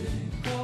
sing.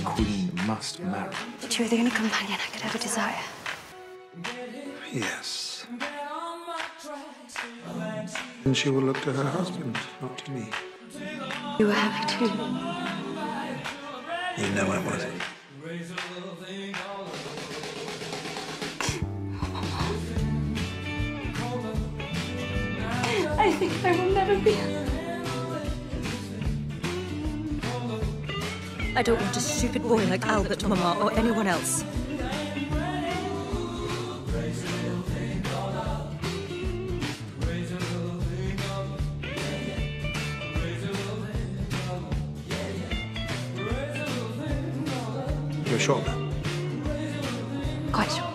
The Queen must marry. But you're the only companion I could ever desire. Yes. And she will look to her husband, not to me. You were happy too. You know I wasn't. I think I will never be. I don't want a stupid boy like Albert, Mama, or anyone else. You're sure? Quite sure.